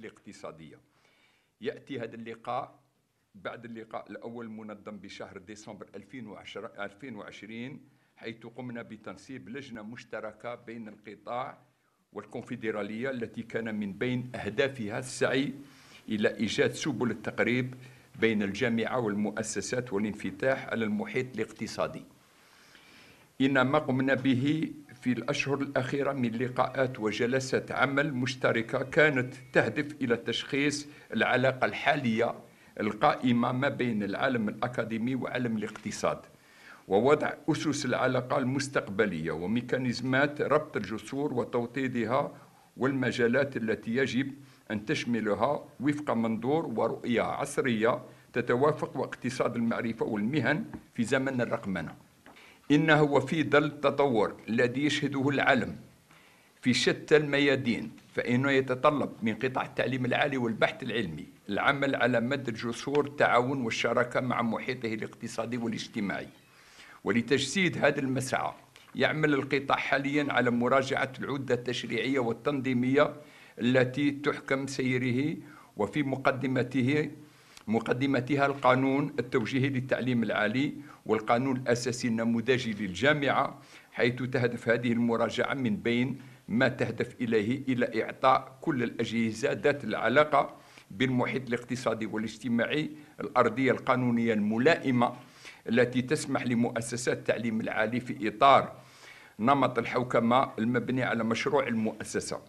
الاقتصادية. يأتي هذا اللقاء بعد اللقاء الأول المنظم بشهر ديسمبر 2020 حيث قمنا بتنصيب لجنة مشتركة بين القطاع والكونفدرالية التي كان من بين أهدافها السعي إلى إيجاد سبل التقريب بين الجامعة والمؤسسات والانفتاح على المحيط الاقتصادي. إن ما قمنا به في الأشهر الأخيرة من لقاءات وجلسات عمل مشتركة كانت تهدف إلى تشخيص العلاقة الحالية القائمة ما بين العالم الأكاديمي وعالم الاقتصاد ووضع أسس العلاقة المستقبلية وميكانيزمات ربط الجسور وتوطيدها والمجالات التي يجب أن تشملها وفق منظور ورؤية عصرية تتوافق واقتصاد المعرفة والمهن في زمن الرقمنة. إنه وفي ظل التطور الذي يشهده العالم في شتى الميادين فإنه يتطلب من قطاع التعليم العالي والبحث العلمي العمل على مد جسور التعاون والشراكة مع محيطه الاقتصادي والاجتماعي. ولتجسيد هذا المسعى يعمل القطاع حاليا على مراجعة العدة التشريعية والتنظيمية التي تحكم سيره وفي مقدمته مقدمتها القانون التوجيهي للتعليم العالي والقانون الأساسي النموذجي للجامعة حيث تهدف هذه المراجعة من بين ما تهدف إليه إلى إعطاء كل الأجهزة ذات العلاقة بالمحيط الاقتصادي والاجتماعي الأرضية القانونية الملائمة التي تسمح لمؤسسات التعليم العالي في إطار نمط الحوكمة المبني على مشروع المؤسسة.